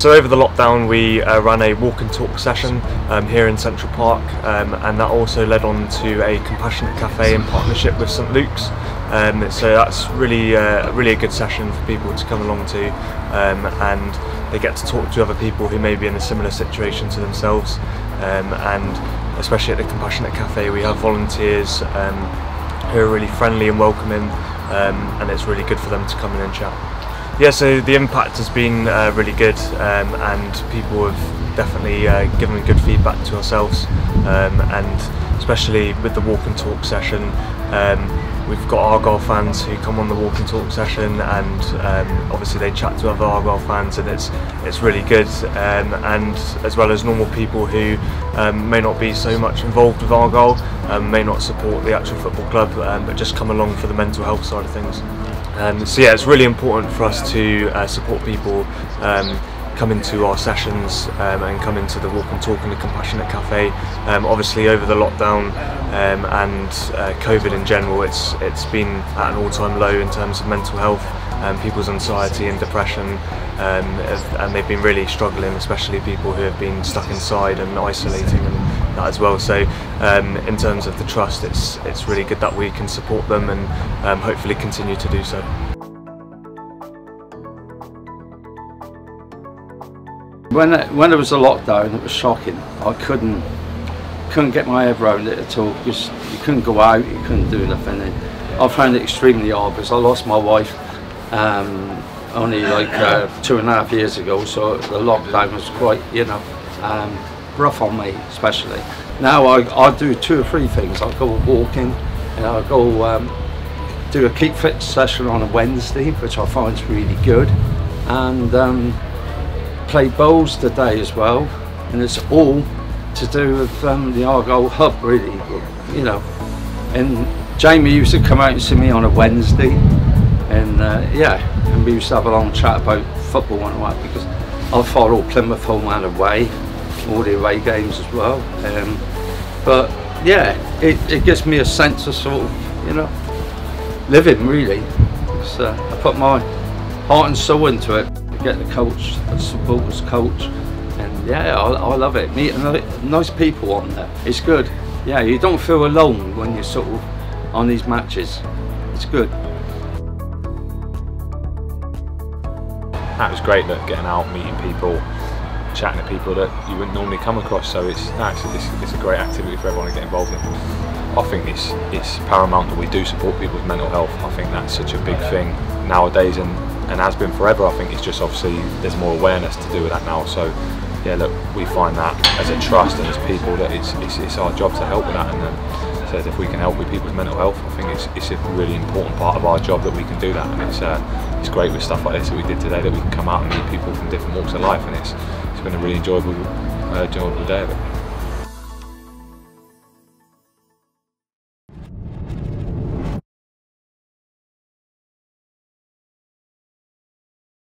So over the lockdown we uh, ran a walk and talk session um, here in Central Park um, and that also led on to a compassionate cafe in partnership with St Luke's. Um, so that's really uh, really a good session for people to come along to um, and they get to talk to other people who may be in a similar situation to themselves um, and especially at the compassionate cafe we have volunteers um, who are really friendly and welcoming and it's really good for them to come in and chat. Yeah, so the impact has been uh, really good, um, and people have definitely uh, given good feedback to ourselves, um, and especially with the walk and talk session. Um, we've got Argyle fans who come on the walk and talk session, and um, obviously they chat to other Argyle fans, and it's it's really good. Um, and as well as normal people who um, may not be so much involved with Argyle, may not support the actual football club, but just come along for the mental health side of things. Um, so yeah, it's really important for us to uh, support people um, come into our sessions um, and come into the walk and talk in the Compassionate Cafe. Um, obviously, over the lockdown um, and uh, COVID in general, it's it's been at an all-time low in terms of mental health, um, people's anxiety and depression, and they've been really struggling, especially people who have been stuck inside and isolating and that as well. So um, in terms of the trust, it's it's really good that we can support them and um, hopefully continue to do so. When when there was a lockdown, it was shocking. I couldn't couldn't get my head around it at all because you couldn't go out, you couldn't do nothing. And I found it extremely hard because I lost my wife um, only like uh, two and a half years ago, so the lockdown was quite, you know. Um, rough on me, especially. Now I, I do two or three things. I go walking, and I go um, do a keep fit session on a Wednesday, which I find really good, and um, play bowls today as well. And it's all to do with um, the Argyle Hub, really. You know, and Jamie used to come out and see me on a Wednesday, and uh, yeah, and we used to have a long chat about football and what because I follow Plymouth home and away all the away games as well. Um, but yeah, it, it gives me a sense of sort of, you know, living really. Uh, I put my heart and soul into it to get the coach, the supporters coach, and yeah, I, I love it. Meeting nice people on there, it's good. Yeah, you don't feel alone when you're sort of on these matches. It's good. That was great, look, getting out, meeting people, chatting to people that you wouldn't normally come across. So it's, no, it's, it's, it's, a great activity for everyone to get involved in. I think it's, it's paramount that we do support people with mental health. I think that's such a big thing nowadays and, and has been forever. I think it's just obviously there's more awareness to do with that now. So yeah, look, we find that as a trust and as people that it's, it's, it's our job to help with that. And then says if we can help with people's mental health, I think it's, it's a really important part of our job that we can do that. And it's uh, it's great with stuff like this that we did today that we can come out and meet people from different walks of life, and it's been a really enjoyable, uh, enjoyable day of it.